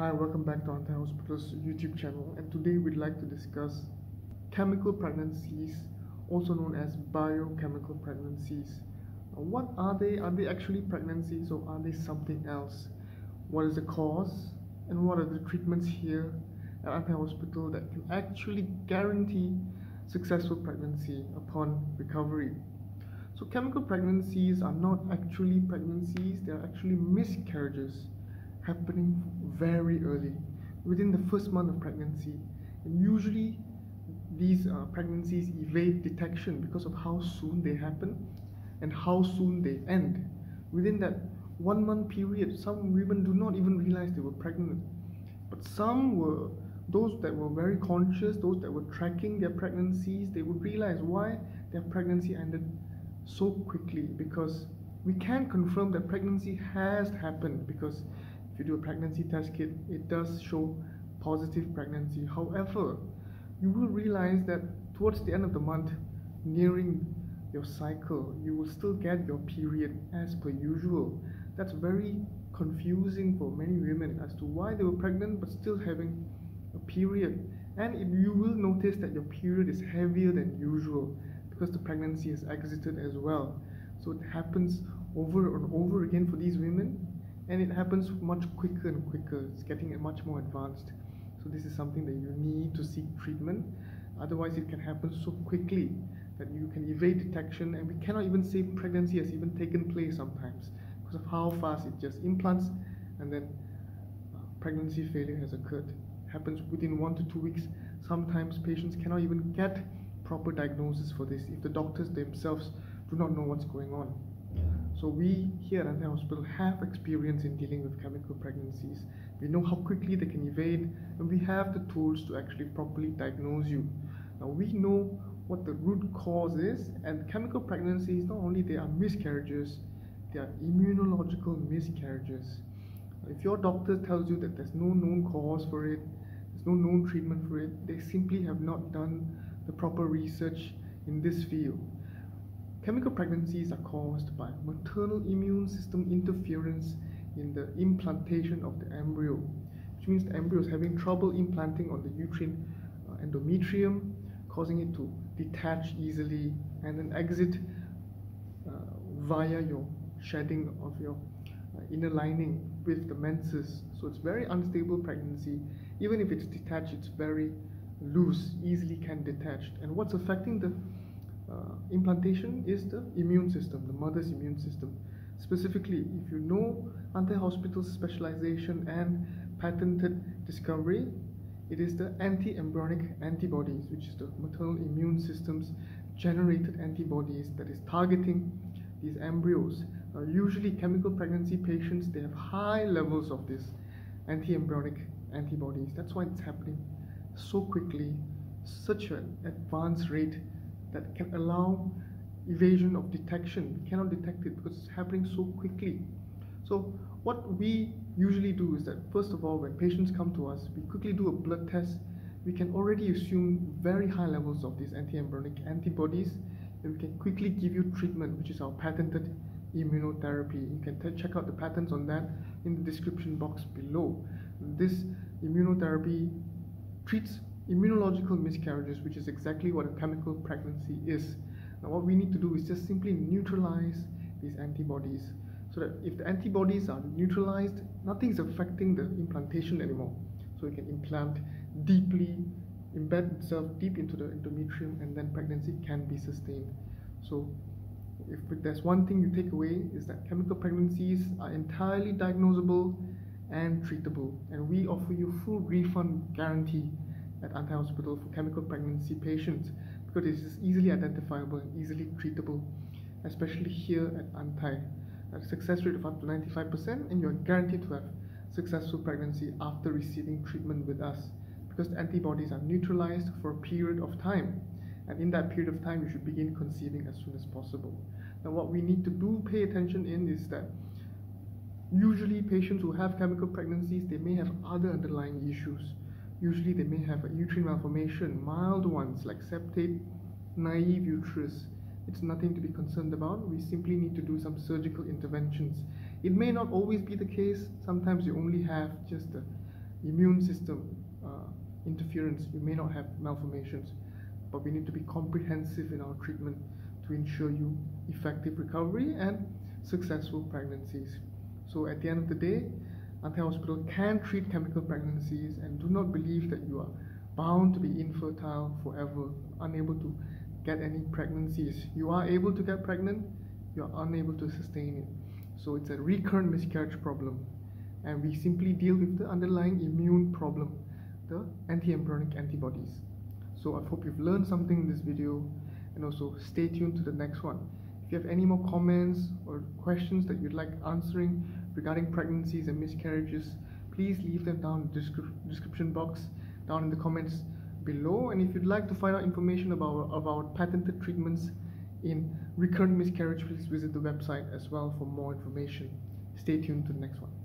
Hi, welcome back to Antai Hospital's YouTube channel, and today we'd like to discuss chemical pregnancies, also known as biochemical pregnancies. Now, what are they? Are they actually pregnancies or are they something else? What is the cause, and what are the treatments here at Antai Hospital that can actually guarantee successful pregnancy upon recovery? So, chemical pregnancies are not actually pregnancies, they are actually miscarriages happening very early, within the first month of pregnancy. And usually, these uh, pregnancies evade detection because of how soon they happen and how soon they end. Within that one month period, some women do not even realize they were pregnant. But some were, those that were very conscious, those that were tracking their pregnancies, they would realize why their pregnancy ended so quickly because we can confirm that pregnancy has happened because if you do a pregnancy test kit it does show positive pregnancy. However you will realize that towards the end of the month nearing your cycle you will still get your period as per usual. That's very confusing for many women as to why they were pregnant but still having a period. And you will notice that your period is heavier than usual because the pregnancy has exited as well. So it happens over and over again for these women, and it happens much quicker and quicker. It's getting much more advanced. So this is something that you need to seek treatment. Otherwise, it can happen so quickly that you can evade detection, and we cannot even say pregnancy has even taken place sometimes because of how fast it just implants, and then uh, pregnancy failure has occurred. It happens within one to two weeks. Sometimes patients cannot even get proper diagnosis for this if the doctors themselves do not know what's going on. So we here at the hospital have experience in dealing with chemical pregnancies. We know how quickly they can evade and we have the tools to actually properly diagnose you. Now we know what the root cause is and chemical pregnancies not only they are miscarriages, they are immunological miscarriages. If your doctor tells you that there's no known cause for it, there's no known treatment for it, they simply have not done the proper research in this field. Chemical pregnancies are caused by maternal immune system interference in the implantation of the embryo, which means the embryo is having trouble implanting on the uterine uh, endometrium, causing it to detach easily and then exit uh, via your shedding of your uh, inner lining with the menses. So it's very unstable pregnancy. Even if it's detached, it's very loose, easily can detach. And what's affecting the uh, implantation is the immune system, the mother's immune system. Specifically, if you know Antai Hospital's specialization and patented discovery, it is the anti-embryonic antibodies, which is the maternal immune system's generated antibodies that is targeting these embryos. Uh, usually, chemical pregnancy patients they have high levels of this anti-embryonic antibodies. That's why it's happening so quickly, such an advanced rate that can allow evasion of detection. We cannot detect it because it's happening so quickly. So what we usually do is that first of all, when patients come to us, we quickly do a blood test. We can already assume very high levels of these anti-embryonic antibodies, and we can quickly give you treatment, which is our patented immunotherapy. You can check out the patents on that in the description box below. This immunotherapy treats immunological miscarriages, which is exactly what a chemical pregnancy is. Now, what we need to do is just simply neutralize these antibodies so that if the antibodies are neutralized, nothing is affecting the implantation anymore. So you can implant deeply, embed itself deep into the endometrium, and then pregnancy can be sustained. So if there's one thing you take away is that chemical pregnancies are entirely diagnosable and treatable. And we offer you full refund guarantee at Antai Hospital for chemical pregnancy patients because it is easily identifiable and easily treatable, especially here at Antai. A success rate of up to 95% and you're guaranteed to have successful pregnancy after receiving treatment with us because the antibodies are neutralized for a period of time and in that period of time you should begin conceiving as soon as possible. Now what we need to do pay attention in is that Usually patients who have chemical pregnancies, they may have other underlying issues. Usually they may have a uterine malformation, mild ones like septate, naive uterus. It's nothing to be concerned about. We simply need to do some surgical interventions. It may not always be the case. Sometimes you only have just a immune system uh, interference, you may not have malformations, but we need to be comprehensive in our treatment to ensure you effective recovery and successful pregnancies. So at the end of the day, Antai Hospital can treat chemical pregnancies and do not believe that you are bound to be infertile forever, unable to get any pregnancies. You are able to get pregnant, you are unable to sustain it. So it's a recurrent miscarriage problem. And we simply deal with the underlying immune problem, the anti-embryonic antibodies. So I hope you've learned something in this video and also stay tuned to the next one. If you have any more comments or questions that you'd like answering regarding pregnancies and miscarriages, please leave them down in the descri description box down in the comments below. And if you'd like to find out information about, about patented treatments in recurrent miscarriage, please visit the website as well for more information. Stay tuned to the next one.